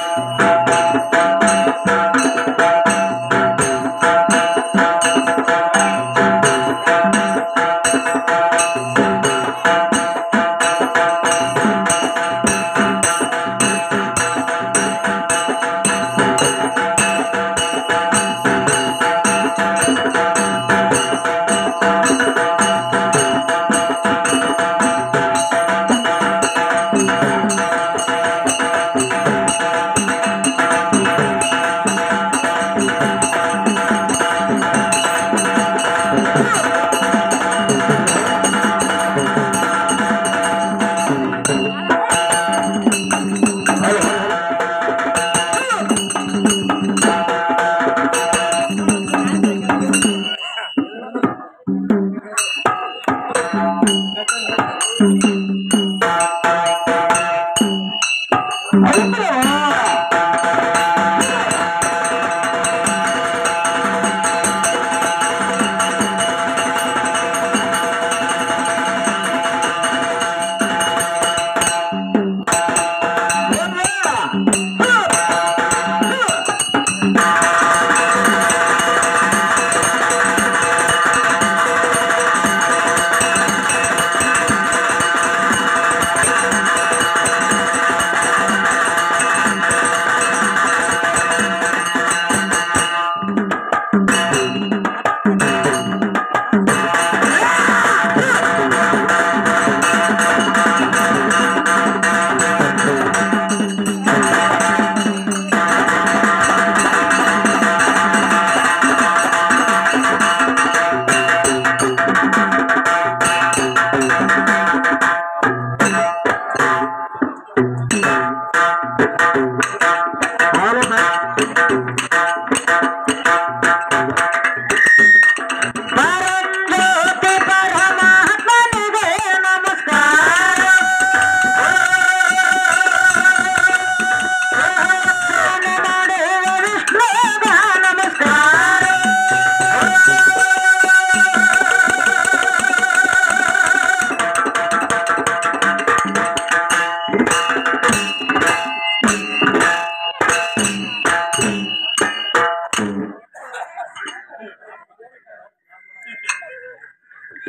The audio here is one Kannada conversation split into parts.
Música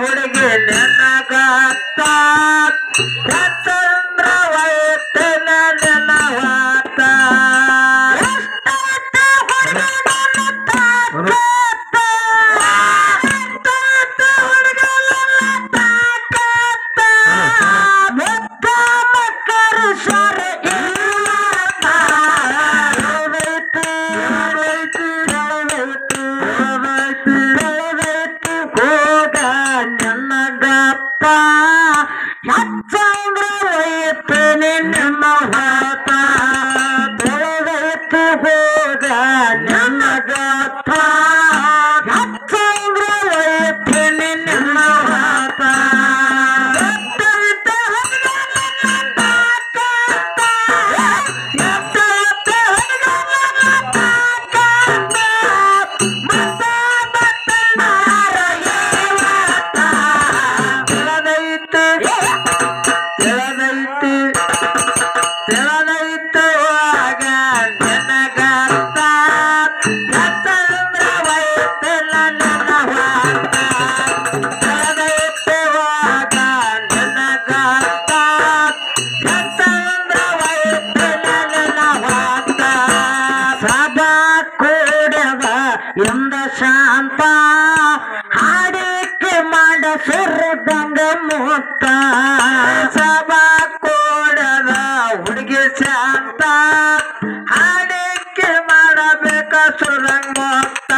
ಹುಡುಗಿ ನೆನಗಾತ ಬೆಳಗೈತು ಹೋಗ ಶಾಂತ ಹಾಡಿಕೆ ಮಾಡ ಸುರದಂಗ ಮುತ್ತ ಸಭಾ ಕೋಡದ ಹುಡುಗಿ ಶಾಂತ ಹಾಡಿಕೆ ಮಾಡಬೇಕ ಸುರಂಗ ಮುತ್ತ